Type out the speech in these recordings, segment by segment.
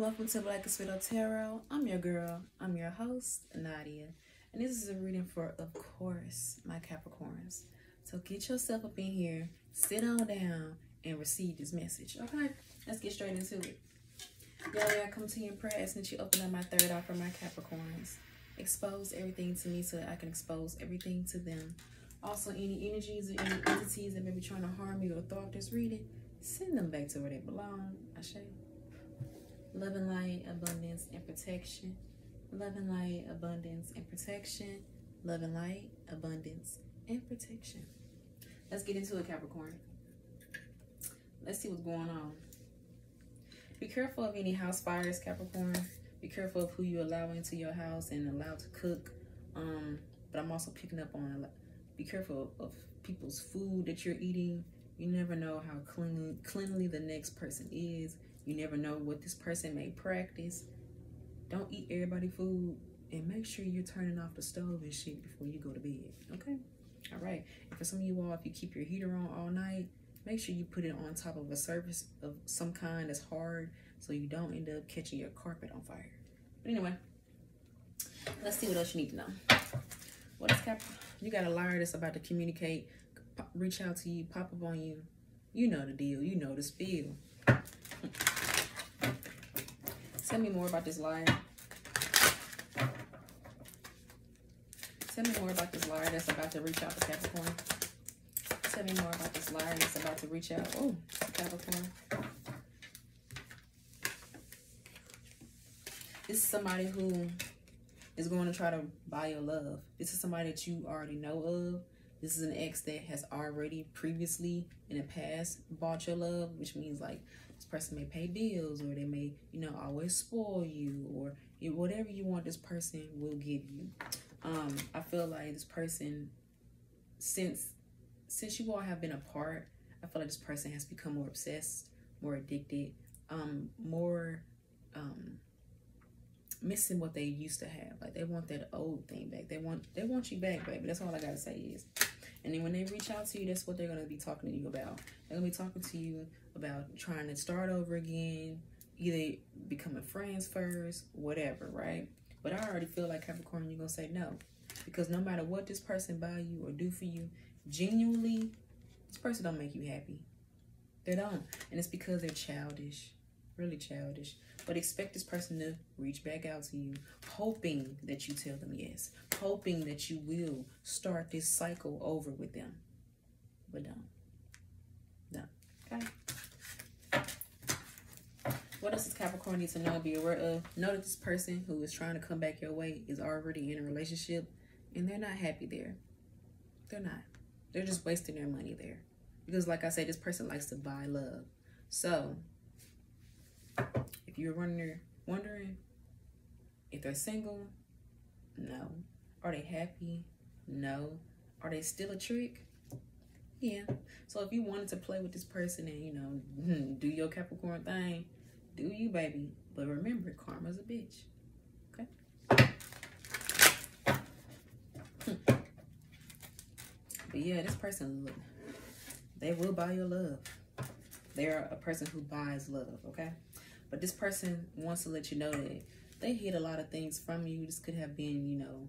Welcome to Black and Tarot. I'm your girl. I'm your host, Nadia. And this is a reading for, of course, my Capricorns. So get yourself up in here, sit on down, and receive this message. Okay, let's get straight into it. Y'all, I come to you in prayer you open up my third eye for my Capricorns. Expose everything to me so that I can expose everything to them. Also, any energies or any entities that may be trying to harm you or off this reading, send them back to where they belong. I say. Love and light, abundance, and protection. Love and light, abundance, and protection. Love and light, abundance, and protection. Let's get into it, Capricorn. Let's see what's going on. Be careful of any house fires, Capricorn. Be careful of who you allow into your house and allow to cook. Um, but I'm also picking up on. Be careful of people's food that you're eating. You never know how cleanly, cleanly the next person is you never know what this person may practice. Don't eat everybody food and make sure you're turning off the stove and shit before you go to bed. Okay? All right. For some of you all, if you keep your heater on all night, make sure you put it on top of a surface of some kind that's hard so you don't end up catching your carpet on fire. But anyway, let's see what else you need to know. What is Cap? You got a liar that's about to communicate, reach out to you, pop up on you. You know the deal. You know the spiel. Tell me more about this liar. Tell me more about this liar that's about to reach out to Capricorn. Tell me more about this liar that's about to reach out. Oh, Capricorn. This is somebody who is going to try to buy your love. This is somebody that you already know of. This is an ex that has already previously in the past bought your love, which means like this person may pay bills or they may, you know, always spoil you or whatever you want this person will give you. Um, I feel like this person, since since you all have been apart, I feel like this person has become more obsessed, more addicted, um, more um, missing what they used to have. Like they want that old thing back. They want they want you back, baby. That's all I gotta say is. And then when they reach out to you, that's what they're gonna be talking to you about. They're gonna be talking to you about trying to start over again, either becoming friends first, whatever, right? But I already feel like Capricorn, you're gonna say no. Because no matter what this person buy you or do for you, genuinely, this person don't make you happy. They don't. And it's because they're childish. Really childish. But expect this person to reach back out to you, hoping that you tell them yes. Hoping that you will start this cycle over with them. But don't. No. Okay? What else does Capricorn need to know? Be aware of. Know that this person who is trying to come back your way is already in a relationship and they're not happy there. They're not. They're just wasting their money there. Because like I said, this person likes to buy love. So, if you're wondering, wondering if they're single, no. Are they happy? No. Are they still a trick? Yeah. So if you wanted to play with this person and, you know, do your Capricorn thing, do you, baby. But remember, karma's a bitch. Okay? but yeah, this person, they will buy your love. They're a person who buys love, okay? But this person wants to let you know that they hid a lot of things from you. This could have been, you know,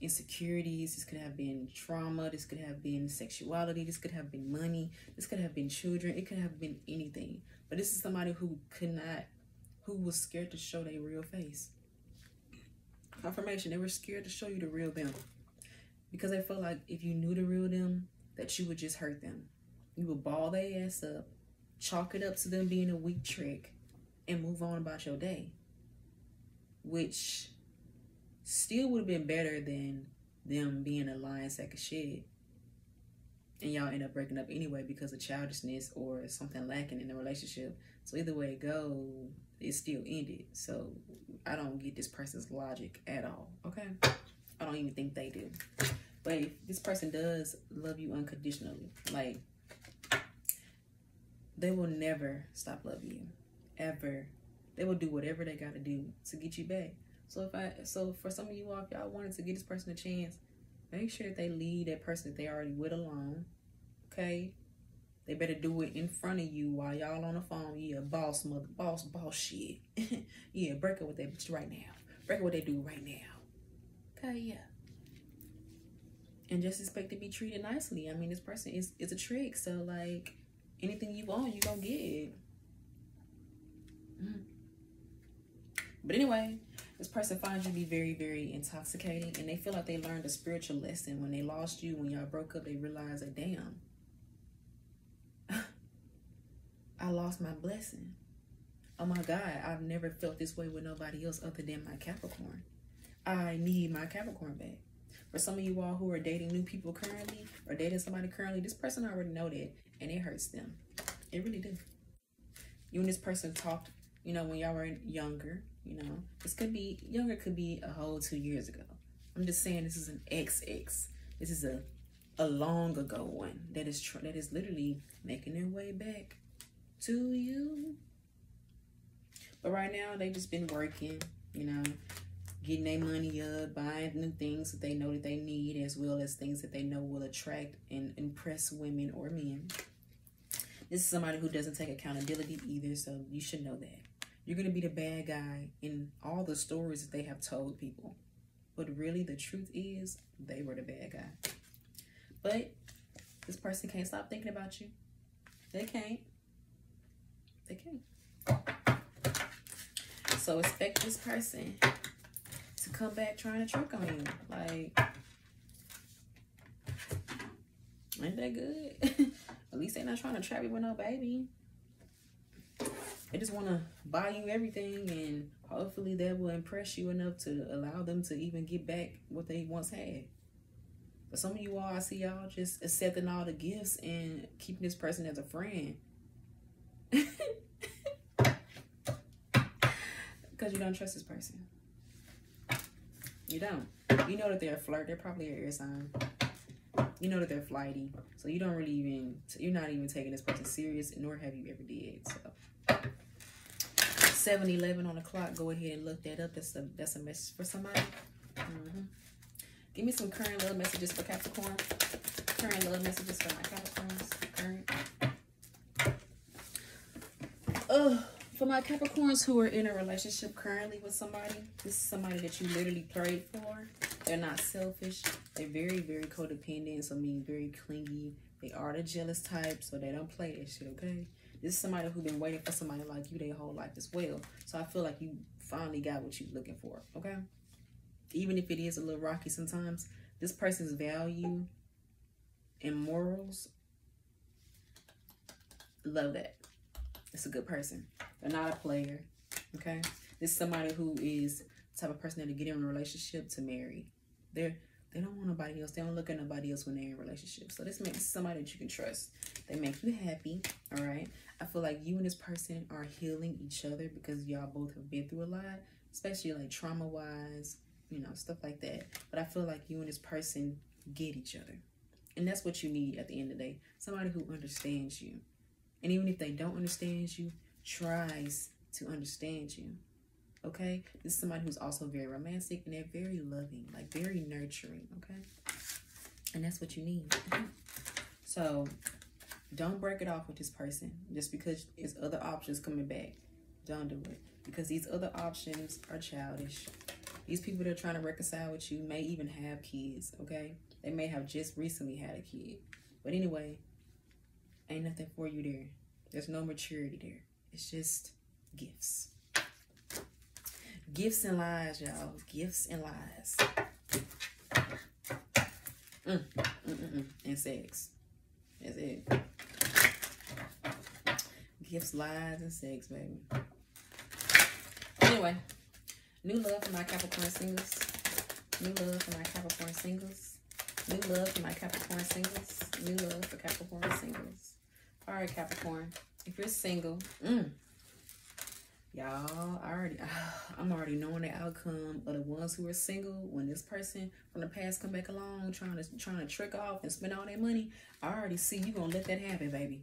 insecurities. This could have been trauma. This could have been sexuality. This could have been money. This could have been children. It could have been anything. But this is somebody who could not, who was scared to show their real face. Confirmation. They were scared to show you the real them. Because they felt like if you knew the real them, that you would just hurt them. You would ball their ass up, chalk it up to them being a weak trick, and move on about your day. Which still would have been better than them being a lying sack of shit. And y'all end up breaking up anyway because of childishness or something lacking in the relationship. So either way it go, it still ended. So I don't get this person's logic at all. Okay? I don't even think they do. But if this person does love you unconditionally, like they will never stop loving you. Ever. They will do whatever they gotta do to get you back. So if I so for some of you all, if y'all wanted to give this person a chance, make sure that they leave that person that they already with alone. Okay? They better do it in front of you while y'all on the phone. Yeah, boss, mother, boss, boss shit. yeah, break up with that bitch right now. Break up what they do right now. Okay, yeah. And just expect to be treated nicely. I mean, this person is is a trick. So like, anything you want, you gonna get. But anyway, this person finds you to be very, very intoxicating, and they feel like they learned a spiritual lesson when they lost you. When y'all broke up, they realize that damn I lost my blessing. Oh my God, I've never felt this way with nobody else other than my Capricorn. I need my Capricorn back. For some of you all who are dating new people currently or dating somebody currently, this person already know that and it hurts them. It really do. You and this person talked, you know, when y'all were younger, you know, this could be, younger could be a whole two years ago. I'm just saying this is an XX. This is a a long ago one that is that is literally making their way back to you. But right now, they just been working, you know, getting their money up, buying new things that they know that they need, as well as things that they know will attract and impress women or men. This is somebody who doesn't take accountability either, so you should know that. You're going to be the bad guy in all the stories that they have told people. But really, the truth is, they were the bad guy. But this person can't stop thinking about you. They can't. They can't. So expect this person to come back trying to trick on you. Like, ain't that good? At least they're not trying to trap you with no baby. They just want to buy you everything and hopefully that will impress you enough to allow them to even get back what they once had. But some of you all, I see y'all just accepting all the gifts and keeping this person as a friend. Because you don't trust this person. You don't. You know that they're a flirt. They're probably an air sign. You know that they're flighty. So you don't really even, you're not even taking this person serious, nor have you ever did. So 7-Eleven on the clock. Go ahead and look that up. That's a, that's a message for somebody. Mm -hmm. Give me some current love messages for Capricorn. Current love messages for my Capricorns. Current. Oh, for my Capricorns who are in a relationship currently with somebody, this is somebody that you literally prayed for. They're not selfish. They're very, very codependent. So, I mean, very clingy. They are the jealous type, so they don't play that shit, okay? This is somebody who's been waiting for somebody like you their whole life as well. So, I feel like you finally got what you're looking for, okay? even if it is a little rocky sometimes, this person's value and morals, love that. It's a good person. They're not a player, okay? This is somebody who is type of person that to get in a relationship to marry. They're they don't want nobody else. They don't look at nobody else when they're in relationships. So this makes somebody that you can trust. They make you happy, all right? I feel like you and this person are healing each other because y'all both have been through a lot, especially like trauma-wise, you know, stuff like that. But I feel like you and this person get each other. And that's what you need at the end of the day. Somebody who understands you. And even if they don't understand you, tries to understand you. Okay? This is somebody who's also very romantic and they're very loving, like very nurturing. Okay? And that's what you need. So don't break it off with this person just because there's other options coming back. Don't do it. Because these other options are childish. These people that are trying to reconcile with you may even have kids, okay? They may have just recently had a kid. But anyway, ain't nothing for you there. There's no maturity there. It's just gifts. Gifts and lies, y'all. Gifts and lies. Mm, mm, mm, mm. And sex. That's it. Gifts, lies, and sex, baby. Anyway. New love for my Capricorn singles. New love for my Capricorn singles. New love for my Capricorn singles. New love for Capricorn singles. All right, Capricorn. If you're single, mm, y'all, already, I'm already knowing the outcome of the ones who are single. When this person from the past come back along, trying to trying to trick off and spend all their money, I already see you gonna let that happen, baby.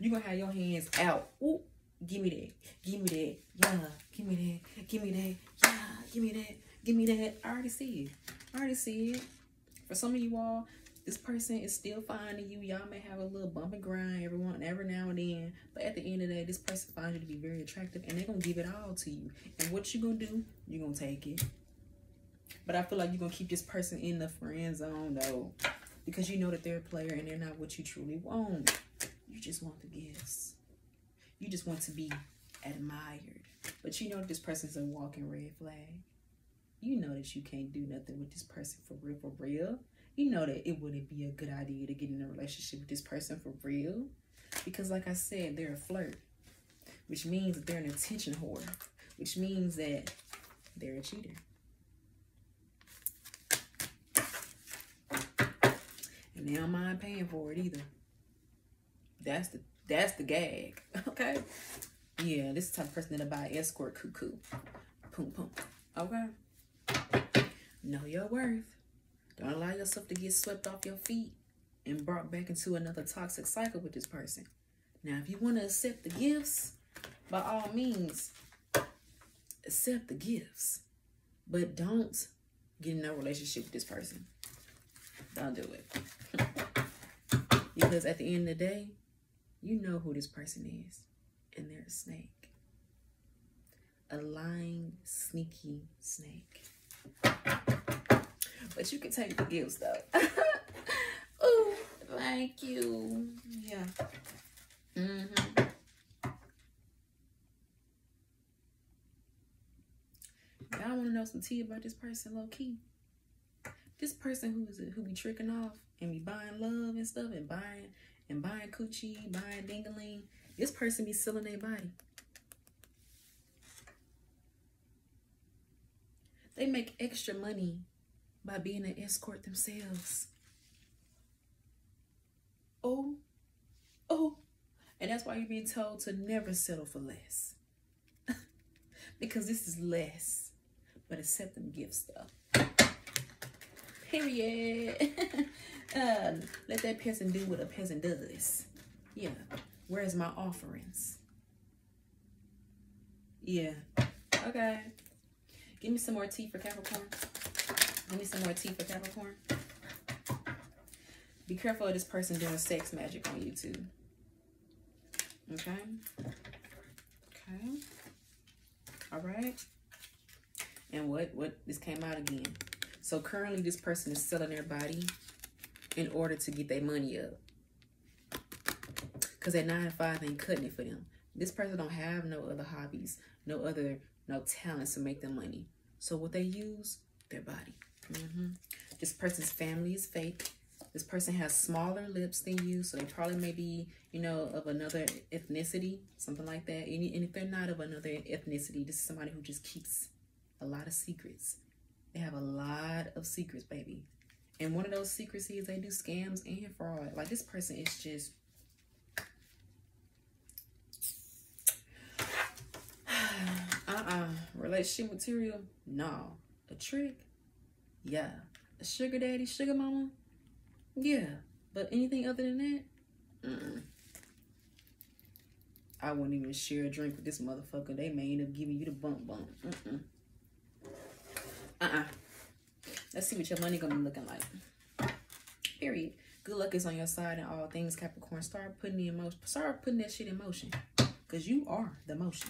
You gonna have your hands out. Ooh Give me that. Give me that. Yeah. Give me that. Give me that. Yeah. Give me that. Give me that. I already see it. I already see it. For some of you all, This person is still finding you. Y'all may have a little bump and grind every one every now and then. But at the end of the day, this person finds you to be very attractive and they're gonna give it all to you. And what you gonna do? You're gonna take it. But I feel like you're gonna keep this person in the friend zone though. Because you know that they're a player and they're not what you truly want. You just want the gifts. You just want to be admired. But you know this person's a walking red flag. You know that you can't do nothing with this person for real, for real. You know that it wouldn't be a good idea to get in a relationship with this person for real. Because like I said, they're a flirt. Which means that they're an attention whore. Which means that they're a cheater. And they don't mind paying for it either. That's the that's the gag. Okay? Yeah, this is the type of person that'll buy escort cuckoo. Boom, boom. Okay? Know your worth. Don't allow yourself to get swept off your feet and brought back into another toxic cycle with this person. Now, if you want to accept the gifts, by all means, accept the gifts. But don't get in a relationship with this person. Don't do it. because at the end of the day, you know who this person is. And they're a snake. A lying, sneaky snake. But you can take the gifts though. oh, thank you. Yeah. Mm-hmm. Y'all want to know some tea about this person, low key? This person who is a, who be tricking off and be buying love and stuff and buying and buying coochie, buying dingaling. This person be selling their body. They make extra money by being an escort themselves. Oh, oh. And that's why you're being told to never settle for less. because this is less. But accept them gifts though. Period. um, let that peasant do what a peasant does. Yeah. Where's my offerings? Yeah. Okay. Give me some more tea for Capricorn. Give me some more tea for Capricorn. Be careful of this person doing sex magic on YouTube. Okay. Okay. All right. And what? What? This came out again. So currently this person is selling their body in order to get their money up. Because that 9 to 5 ain't cutting it for them. This person don't have no other hobbies, no other, no talents to make them money. So what they use, their body. Mm -hmm. This person's family is fake. This person has smaller lips than you, so they probably may be, you know, of another ethnicity, something like that. And, and if they're not of another ethnicity, this is somebody who just keeps a lot of secrets. They have a lot of secrets, baby. And one of those secrets is they do scams and fraud. Like this person is just uh-uh. Relationship material? No. A trick? Yeah. A sugar daddy, sugar mama? Yeah. But anything other than that? Mm -mm. I wouldn't even share a drink with this motherfucker. They may end up giving you the bump bump. Mm uh-uh. Let's see what your money gonna be looking like. Period. Good luck is on your side in all things, Capricorn. Start putting the emotion. Start putting that shit in motion. Because you are the motion.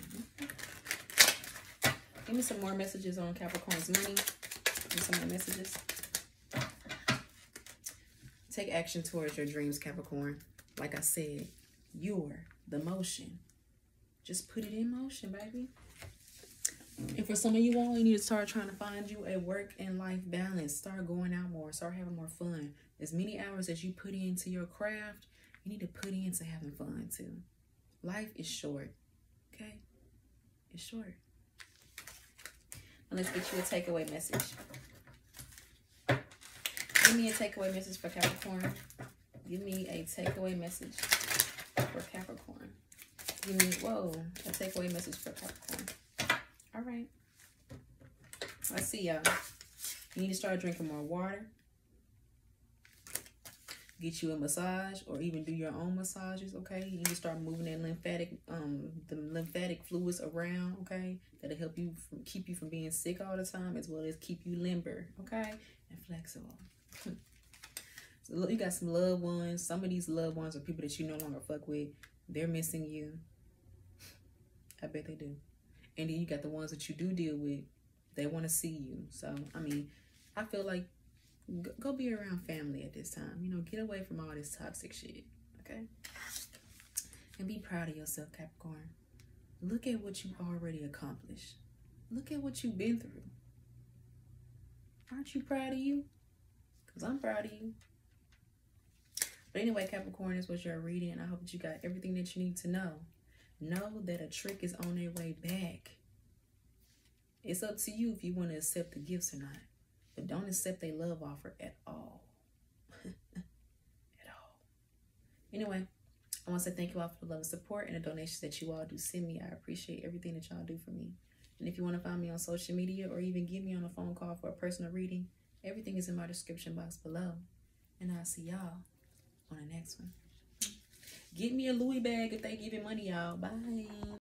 Give me some more messages on Capricorn's money. Give me some more messages. Take action towards your dreams, Capricorn. Like I said, you're the motion. Just put it in motion, baby. And for some of you all, you need to start trying to find you a work and life balance. Start going out more. Start having more fun. As many hours as you put into your craft, you need to put into having fun too. Life is short. Okay? It's short. And let's get you a takeaway message. Give me a takeaway message for Capricorn. Give me a takeaway message for Capricorn. Give me, whoa, a takeaway message for Capricorn. All right. I see y'all. You need to start drinking more water. Get you a massage or even do your own massages, okay? You need to start moving that lymphatic, um, the lymphatic fluids around, okay? That'll help you from, keep you from being sick all the time as well as keep you limber, okay? And flexible. So you got some loved ones. Some of these loved ones are people that you no longer fuck with. They're missing you. I bet they do. And then you got the ones that you do deal with. They want to see you. So, I mean, I feel like go be around family at this time. You know, get away from all this toxic shit. Okay? And be proud of yourself, Capricorn. Look at what you've already accomplished. Look at what you've been through. Aren't you proud of you? Because I'm proud of you. But anyway, Capricorn is what you're reading. I hope that you got everything that you need to know. Know that a trick is on their way back. It's up to you if you want to accept the gifts or not. But don't accept a love offer at all. at all. Anyway, I want to say thank you all for the love and support and the donations that you all do send me. I appreciate everything that y'all do for me. And if you want to find me on social media or even get me on a phone call for a personal reading, everything is in my description box below. And I'll see y'all on the next one. Get me a Louis bag if they giving money, y'all. Bye.